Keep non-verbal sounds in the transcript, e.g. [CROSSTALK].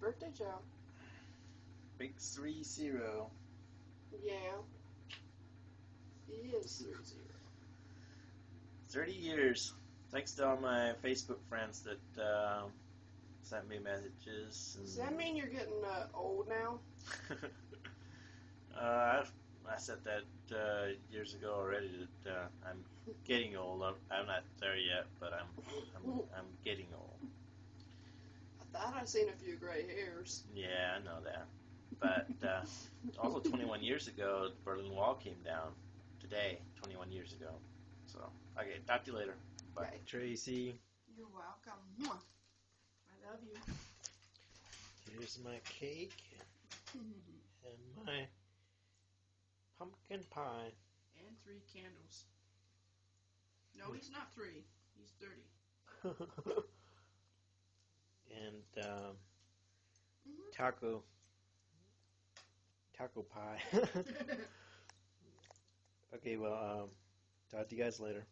birthday Joe. Big three zero. Yeah. He is three zero. Thirty years. Thanks to all my Facebook friends that uh, sent me messages. And, Does that mean you're getting uh, old now? [LAUGHS] uh, I said that uh, years ago already that uh, I'm getting old. I'm, I'm not there yet, but I'm I'm, [LAUGHS] I'm getting old. I thought I seen a few gray hairs. Yeah, I know that. But uh, also, 21 years ago, the Berlin Wall came down. Today, 21 years ago. So, okay, talk to you later. Bye. Okay. Tracy, You're welcome. Mwah. I love you. here's my cake [LAUGHS] and my pumpkin pie. and three candles. No, he's not three. He's thirty. [LAUGHS] and um, Mhm. taco taco pie. [LAUGHS] [LAUGHS] okay, well, um, talk to you guys later.